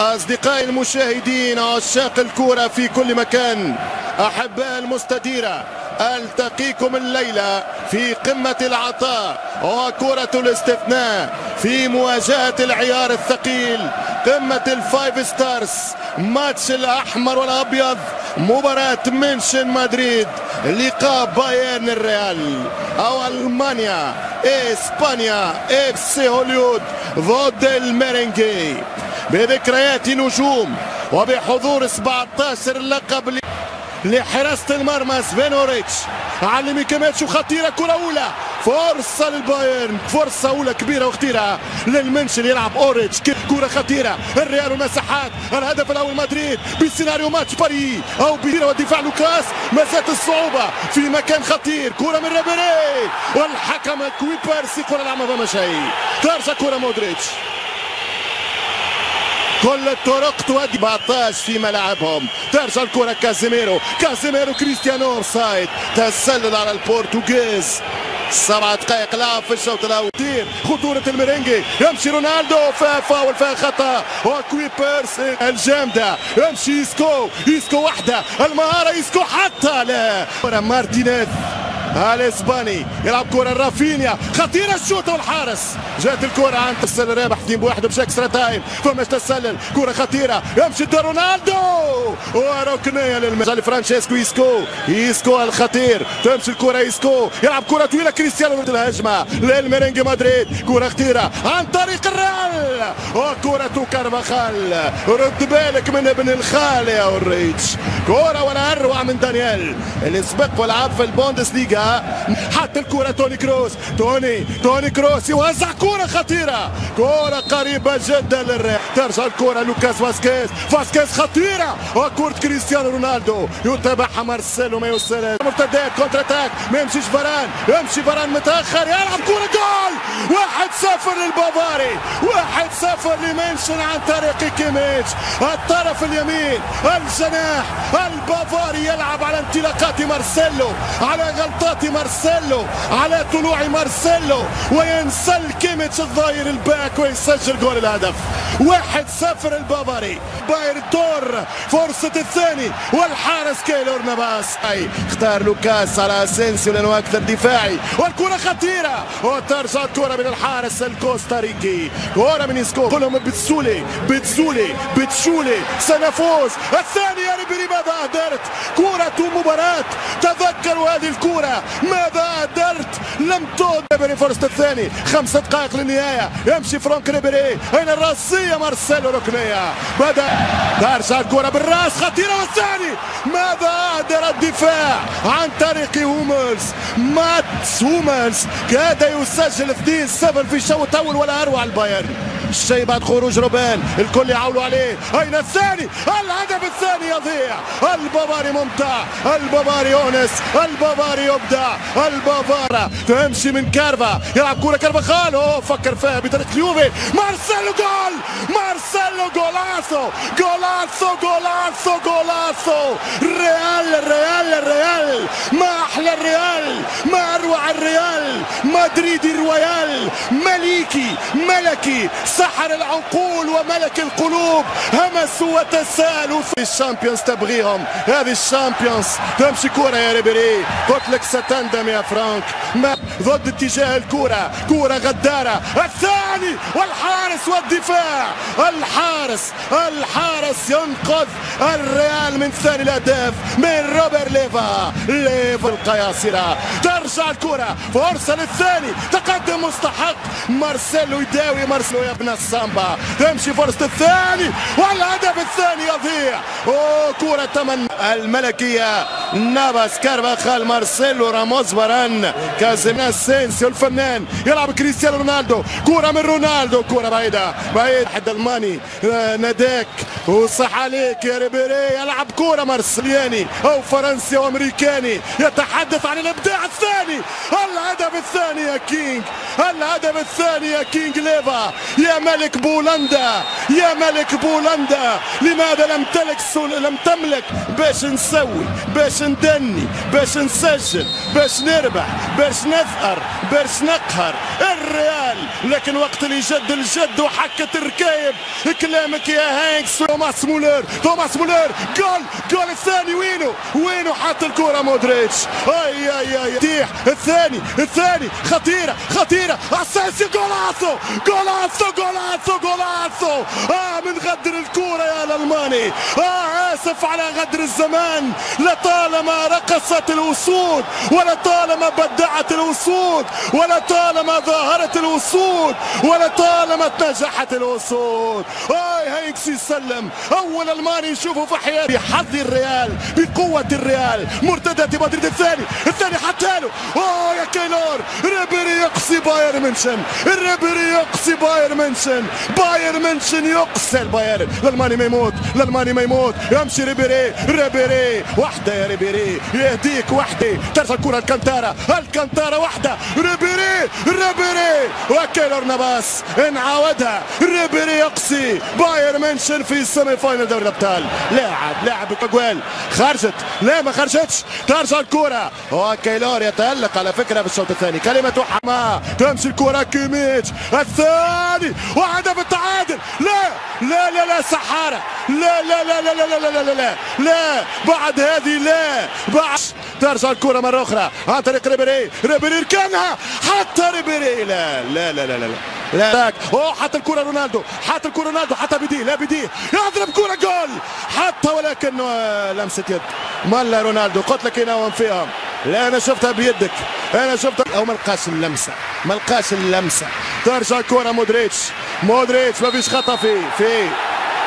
أصدقائي المشاهدين عشاق الكرة في كل مكان أحباء المستديرة ألتقيكم الليلة في قمة العطاء وكرة الاستثناء في مواجهة العيار الثقيل قمة ال five stars match الأحمر والأبيض مباراة منشن مدريد لقاء بايرن الريال أو ألمانيا إسبانيا سي هوليود ضد الميرينجي بذكريات نجوم وبحضور 17 لقب لحراسة المرمى سفينوريتش. علمي كماتش خطيرة كرة أولى. فرصة للبايرن. فرصة أولى كبيرة وخطيرة للمنشن. يلعب أوريتش. كرة خطيرة. الريال والمساحات. الهدف الأول مدريد. بسيناريو ماتش باري أو بيرا ودفاع لوكاس. مسات الصعوبة. في مكان خطير. كرة من ريبيري. والحكم كويبرس يقول العمى ما شيء ترجع كرة مودريتش. كل الطرق تودي 14 في ملعبهم. ترجع الكرة كازيميرو. كازيميرو كريستيانو offside. تسلل على البرتغيز. سبع دقائق لعب في الشوط الأول. خطورة الميرينجي يمشي رونالدو. فيها فاول فيها خطأ. وكويبرس الجامدة. يمشي إيسكو إيسكو وحدة. المهارة إيسكو حتى لا. مارتينيز. الإسباني يلعب كرة رافينيا. خطيرة الشوط والحارس. جات الكرة عند تسلل رابح اثنين بواحد بشكل تايم فماش تسلل كرة خطيرة. يمشي رونالدو. وركنية للمجال. فرانشيسكو يسكو. يسكو الخطير. تمشي الكرة يسكو. يلعب كرة طويلة. كريستيانو الهجمة للميرينج مدريد. كرة خطيرة. عن طريق الريال. وكرة كارفاخال. رد بالك من ابن الخال يا اوريتش كرة ولا اروع من دانيال اللي سبق ولعب في حتى الكرة توني كروس. توني توني كروس. يوزع كرة خطيرة. كرة قريبة جدا للريال ترجع الكرة لوكاس فاسكيز. فاسكيز خطيرة. وكرة كريستيانو رونالدو. يتابعها مارسيلو ما يوصلها مرتدات counter attack ما يمشيش فاران يمشي فاران متأخر. يلعب كرة جول. واحد صفر للبافاري. واحد صفر لمنشن عن طريق كيميتش. الطرف اليمين الجناح البافاري يلعب على انطلاقات مارسيلو. على غلطات مارسيلو على طلوع مارسيلو وينسل كيميتش الظاهر الباك ويسجل جول الهدف. واحد صفر البافاري. باير دور فرصة الثاني والحارس كيلور نباس أي اختار لوكاس على أسينسيو لأنه أكثر دفاعي. والكرة خطيرة. وترجع الكرة من الحارس الكوستاريكي. كرة من اسكو كلهم بتسولي بتسولي بتشولي. سنفوز. الثاني يا ريبيري ماذا أهدرت كرة مباراة. تذكروا هذه الكرة. ماذا أهدرت لم تعد فرصة الثاني. خمس دقائق للنهاية. يمشي فرانك ريبيري. أين الرأسية؟ مارسيلو ركنية. بدأ. ترجع الكرة بالرأس. خطيرة والثاني. ماذا أهدر الدفاع عن طريق هوملز. ماتس هوملز. كاد يسجل 2-7 في الشوط الأول ولا أروع البايرن الشيء بعد خروج روبان الكل يعولوا عليه. أين الثاني؟ الهدف الثاني يضيع. البافاري ممتع. البافاري يونس البافاري يبدع. البافارا تمشي من كارفا. يلعب كرة كارفاخال. أوه فكر فيها بطريقة اليوفي. مارسيلو جول! مارسيلو golazo! golazo golazo golazo! ريال ريال ريال! ما أحلى الريال. ما أروع الريال مدريدي الرويال مليكي ملكي سحر العقول وملك القلوب همسوا وتسالوا في الشامبيونز تبغيهم. هذه الشامبيونز تمشي كرة يا ريبيري. قلت لك ستندم يا فرانك. ما ضد اتجاه الكرة كرة غدارة. الثاني والحارس والدفاع. الحارس الحارس ينقذ الريال من ثاني الأهداف من روبر ليفا. ليفا القياصرة ترجع الكرة. فرصة للثاني. تقدم مستحق. مارسيلو يداوي مارسيلو يا ابن السامبا. تمشي فرصة الثاني. والهدف الثاني يضيع. أوه كرة تمن الملكية. نافاس كارفاخال مارسيلو راموس باران كازيمينا سينسيو الفنان يلعب كريستيانو رونالدو كرة من رونالدو كرة بعيدة بعيد حد الماني ناداك وصح عليك يا ريبيري يلعب كرة مارسيلياني أو فرنسي أو امريكاني يتحدث عن الابداع الثاني الهدف الثاني يا king. الهدف الثاني يا king ليفا. يا ملك بولندا. يا ملك بولندا. لماذا لم تلك لم تملك؟ باش نسوي باش ندني باش نسجل باش نربح باش نثأر باش نقهر. الريال. لكن وقت اللي جد الجد وحكت الركايب كلامك يا هاينكس. توماس مولر. توماس مولر. جول. جول الثاني. وينه؟ وينه؟ حط الكرة مودريتش. أي أي أي. تيح. الثاني الثاني. خطيرة خطيرة. اساسي جولاسو. جولاسو جولاسو جولاسو. آه من غدر الكرة يا الألماني. آه آسف على غدر الزمان. لطالما رقصت الاسود ولطالما بدعت الاسود ولطالما ظاهرت الاسود ولطالما نجحت الاسود اي هيكس يسلم. أول الماني نشوفه في حياتي حظ الريال بقوة الريال. مرتدة مدريد الثاني. الثاني حتى له. اوه يا كيلور. ريبيري يقصي بايرن منشن ريبيري يقصي بايرن منشن بايرن منشن يقصي البايرن. الالماني ما يموت. الالماني ما يموت. يمشي ريبيري. ريبيري. واحدة يا ريبيري. يهديك وحدة. ترجع الكرة الكانتارا الكانتارا واحدة ريبيري ريبيري. وكيلور نافاس انعاودها ريبيري يقصي. بايرن منشن في ال semi final دوري الأبطال. لاعب لاعب بتقوال خرجت. لا ما خرجتش؟ ترجع الكره وكيلور يتألق على فكرة في الشوط الثاني. كلمة حما تمشي الكره كيميتش. الثاني. وهدف التعادل. لا. لا لا لا سحارة. لا لا لا لا لا لا لا لا لا. لا. بعد هذه لا. بعد. ترجع الكرة مرة أخرى. عن طريق ريبيري. ريبيري ركنها. حتى ريبيري لا لا لا لا لا لا. لا. أوه حتى الكرة رونالدو. حتى الكرة رونالدو. حتى بديه لا بديه يضرب كرة جول. حتى ولكن لمسة يد. مالا رونالدو. قلت لك يناوم فيهم لا أنا شفتها بيدك. أنا شفتها. أو ما لقاش اللمسة. ما لقاش اللمسة. ترجع الكره مودريتش. مودريتش ما فيش خطأ فيه. فيه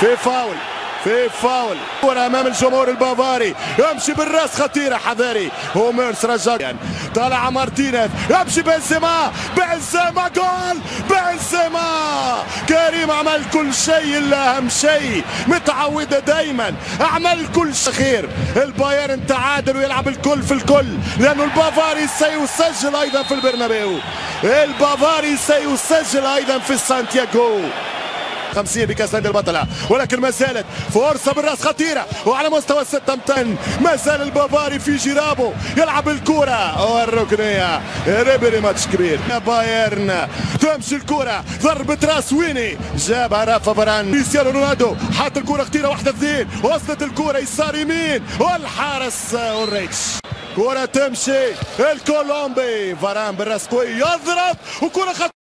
في فاول. في فاول. كرة أمام الجمهور البافاري. يمشي بالراس خطيرة حذاري. هوملز رجع. طالع مارتينيز. يمشي بنزيما. بنزيما جول! بنزيما! كريم عمل كل شيء إلا أهم شيء. متعوده دايما. عمل كل شيء. خير. البايرن تعادل ويلعب الكل في الكل. لأنه البافاري سيسجل أيضا في البرنابيو. البافاري سيسجل أيضا في سانتياغو. 50 بكأس نادي البطلة. ولكن ما زالت فرصة بالرأس خطيرة. وعلى مستوى الستة أمتن ما زال البافاري في جرابه يلعب الكرة. والركنية ريبيري ماتش كبير. بايرن تمشي الكرة. ضربة راس ويني. جابها رافا فران كريستيانو رونالدو حط الكرة خطيرة. واحدة اثنين. وصلت الكرة يسار يمين. والحارس أوريتش. كرة تمشي. الكولومبي. فران بالرأس قوي. يضرب. وكرة خط